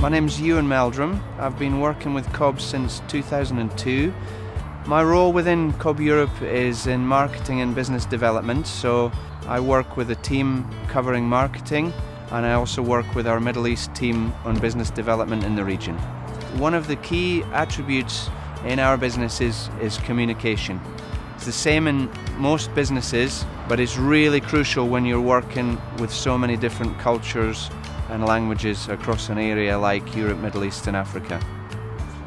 My name's Euan Meldrum. I've been working with Cobb since 2002. My role within Cobb Europe is in marketing and business development, so I work with a team covering marketing and I also work with our Middle East team on business development in the region. One of the key attributes in our business is, is communication. It's the same in most businesses, but it's really crucial when you're working with so many different cultures and languages across an area like Europe, Middle East and Africa.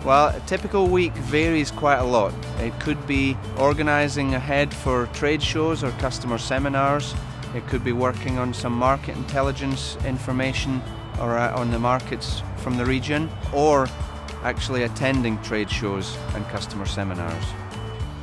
Well, a typical week varies quite a lot. It could be organising ahead for trade shows or customer seminars. It could be working on some market intelligence information or uh, on the markets from the region, or actually attending trade shows and customer seminars.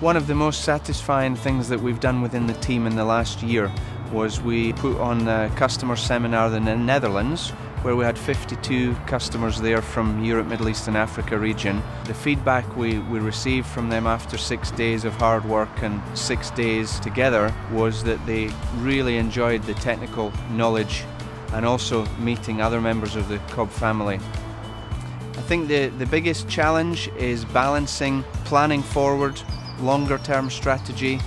One of the most satisfying things that we've done within the team in the last year was we put on a customer seminar in the Netherlands where we had 52 customers there from Europe, Middle East and Africa region. The feedback we, we received from them after six days of hard work and six days together was that they really enjoyed the technical knowledge and also meeting other members of the Cobb family. I think the, the biggest challenge is balancing planning forward longer term strategy.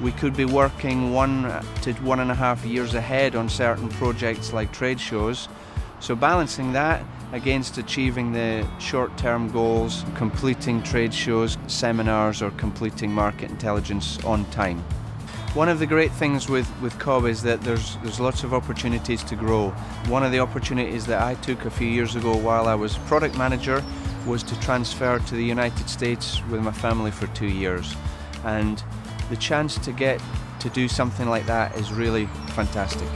We could be working one to one and a half years ahead on certain projects like trade shows. So balancing that against achieving the short term goals, completing trade shows, seminars or completing market intelligence on time. One of the great things with, with Cobb is that there's, there's lots of opportunities to grow. One of the opportunities that I took a few years ago while I was product manager was to transfer to the United States with my family for two years. And the chance to get to do something like that is really fantastic.